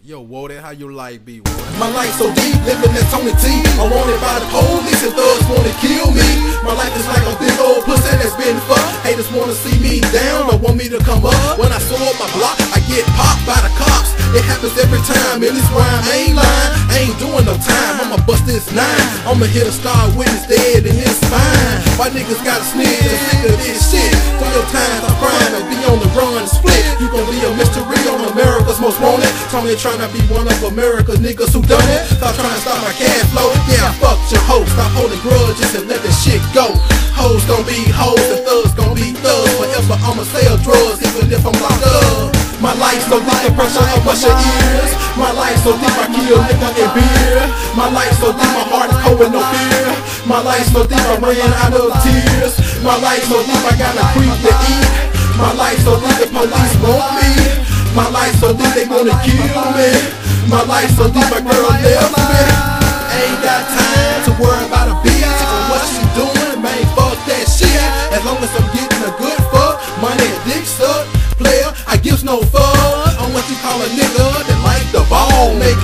Yo, Woden, how you like be, Woden? My life so deep, living as Tony T. I'm wanted by the police and thugs wanna kill me. My life is like a big old pussy that's been fucked. Haters wanna see me down, don't want me to come up. When I up my block, I get popped by the cops. It happens every time, and this rhyme I ain't lying. I ain't doing no time, I'ma bust this nine. I'ma hit a star with his dead in his spine. Why niggas gotta snitch and sick of this shit? For your time, I'm and be on the run and split. You gon' be a mystery on America's most wanted. Tony trying to be one of America's niggas who done it. Stop trying to stop my cash flow. Yeah, fuck your hoe. Stop holding grudges and let this shit go. Hoes gon' be hoes and thugs gon' be thugs. Forever I'ma sell drugs even if I'm locked up. My life so deep, the pressure I bust your ears. My life so deep, I kill nigga and beer. My life so deep, my heart is cold with no fear. My life so deep, I ran out of tears. My life so deep, I got a creep to eat. My life so deep, the police want me. My life so deep, they wanna kill me. My life so deep, my girl left me. Ain't got time to worry about a bitch or what she doing, man. Fuck that shit. As long as I'm getting a good fuck, money and dick suck. Player, I gives no fuck on what you call a nigga that like the ball, make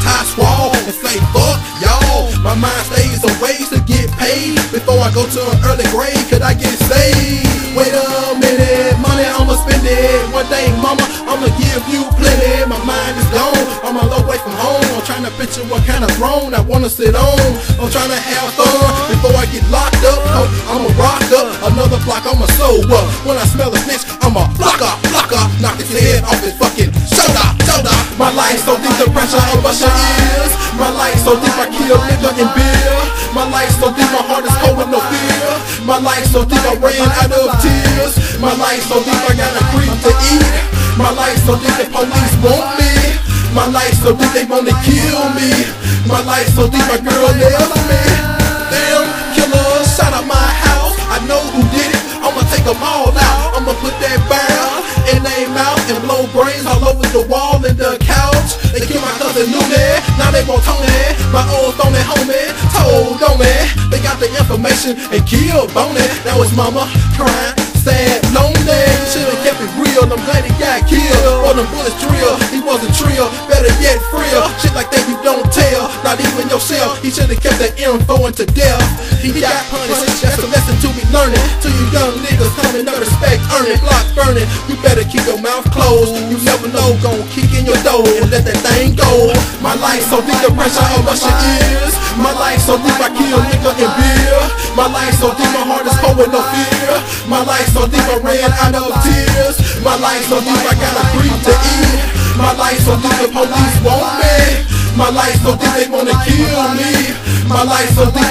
picture what kind of throne I wanna sit on. I'm trying to have fun before I get locked up. Oh, I'ma rock up another block. I'ma sew up. When I smell a snitch, I'ma block up, block up, knock his head off his fucking shoulder, shoulder. My life so deep, the pressure I bust your ears. My life so deep, I kill nigga and beer. My life so deep, my heart is cold with no fear. My life so deep, I ran out of tears. My life so deep, I got a creep to eat. My life so deep, the police want me. My life so deep they wanna kill me. My life so deep my girl left me. Damn killers shot up my house. I know who did it. I'ma take them all out. I'ma put that barrel in their mouth and blow brains all over the wall and the couch. They killed my cousin Newman. Now they want Tony. My old Tony homie told on me. They got the information and killed Boney. That was mama crying, sad, lonely. Should've kept it real. I'm glad he got killed. Or them bullets drill. He wasn't trill. Better yet, freer. Shit like that you don't tell. Not even yourself. He should've kept that info into death. He got punished. That's a lesson to be learning. To you young niggas coming, up, respect, earning, blocks burning. You better keep your mouth closed. You never know, gon' kick in your door and let that thing My life so deep, the pressure of your ears. My life so deep, I kill nigga and beer. My life so deep, my heart is cold with no fear. My life so deep, I ran out of tears. My life so deep, I got a creep to eat. My life so deep, the police want me. My life so deep, they wanna kill me. My life so deep,